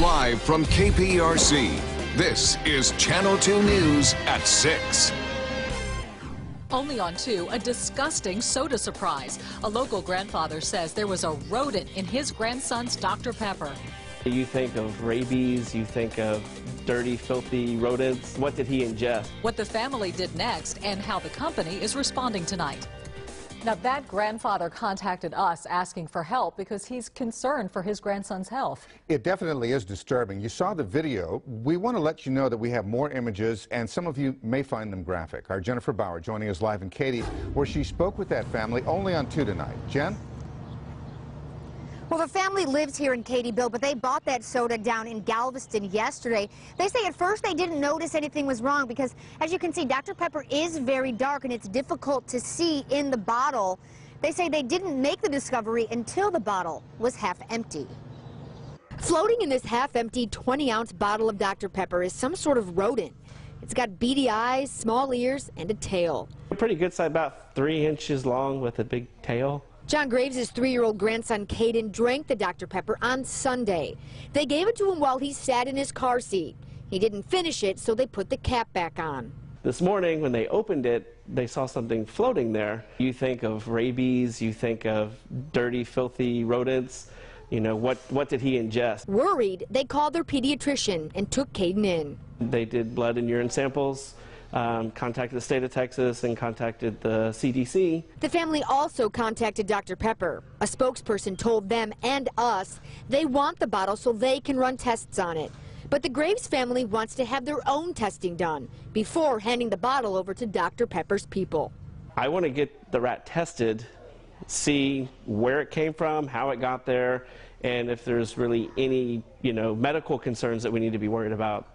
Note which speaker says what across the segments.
Speaker 1: Live from KPRC, this is Channel 2 News at 6.
Speaker 2: Only on two, a disgusting soda surprise. A local grandfather says there was a rodent in his grandson's Dr. Pepper.
Speaker 3: You think of rabies, you think of dirty, filthy rodents. What did he ingest?
Speaker 2: What the family did next and how the company is responding tonight. Now, that grandfather contacted us asking for help because he's concerned for his grandson's health.
Speaker 4: It definitely is disturbing. You saw the video. We want to let you know that we have more images, and some of you may find them graphic. Our Jennifer Bauer joining us live in Katy, where she spoke with that family only on 2 tonight. Jen?
Speaker 5: Well, the family lives here in Katy, Bill, but they bought that soda down in Galveston yesterday. They say at first they didn't notice anything was wrong because, as you can see, Dr. Pepper is very dark and it's difficult to see in the bottle. They say they didn't make the discovery until the bottle was half empty. Floating in this half-empty 20-ounce bottle of Dr. Pepper is some sort of rodent. It's got beady eyes, small ears, and a tail.
Speaker 3: Pretty good size, about three inches long with a big tail.
Speaker 5: John Graves' three-year-old grandson, Caden, drank the Dr. Pepper on Sunday. They gave it to him while he sat in his car seat. He didn't finish it, so they put the cap back on.
Speaker 3: This morning, when they opened it, they saw something floating there. You think of rabies, you think of dirty, filthy rodents. You know, what, what did he ingest?
Speaker 5: Worried, they called their pediatrician and took Caden in.
Speaker 3: They did blood and urine samples um, contacted the state of Texas and contacted the CDC.
Speaker 5: The family also contacted Dr. Pepper. A spokesperson told them and us they want the bottle so they can run tests on it. But the Graves family wants to have their own testing done before handing the bottle over to Dr. Pepper's people.
Speaker 3: I want to get the rat tested, see where it came from, how it got there, and if there's really any, you know, medical concerns that we need to be worried about.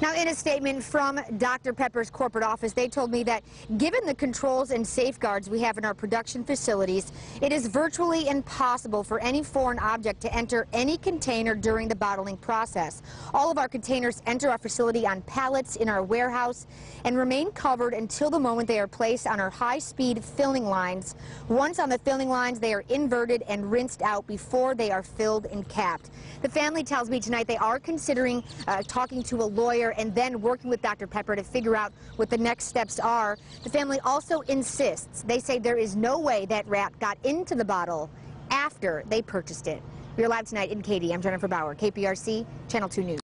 Speaker 5: Now, in a statement from Dr. Pepper's corporate office, they told me that given the controls and safeguards we have in our production facilities, it is virtually impossible for any foreign object to enter any container during the bottling process. All of our containers enter our facility on pallets in our warehouse and remain covered until the moment they are placed on our high-speed filling lines. Once on the filling lines, they are inverted and rinsed out before they are filled and capped. The family tells me tonight they are considering uh, talking to a lawyer and then working with Dr. Pepper to figure out what the next steps are. The family also insists. They say there is no way that rat got into the bottle after they purchased it. We're live tonight in Katy. I'm Jennifer Bauer, KPRC, Channel 2 News.